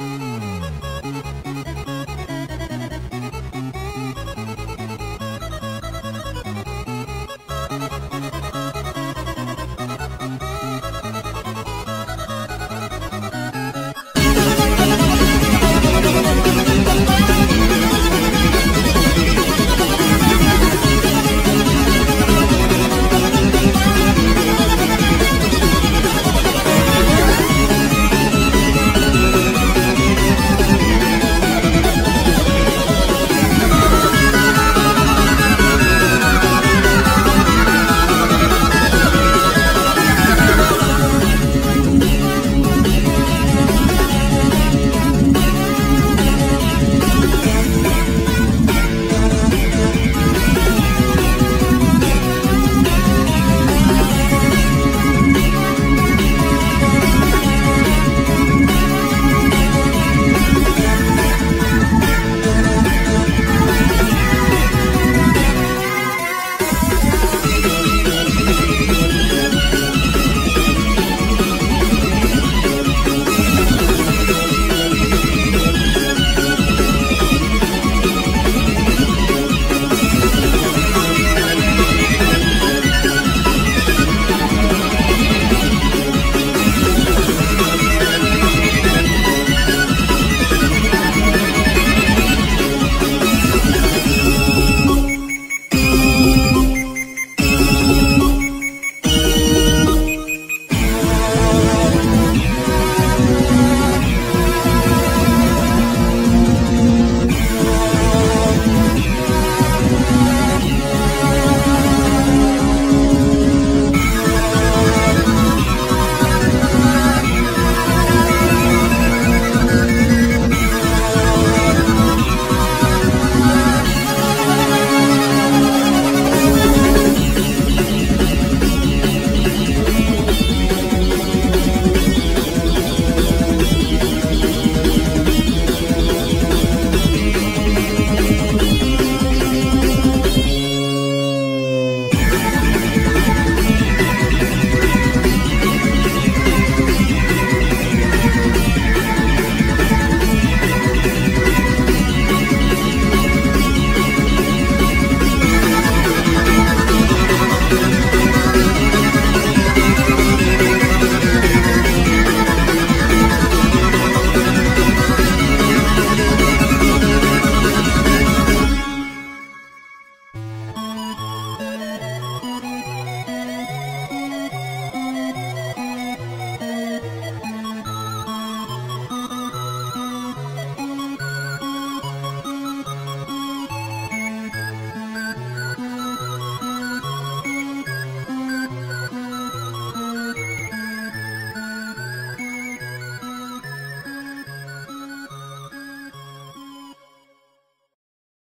Mm.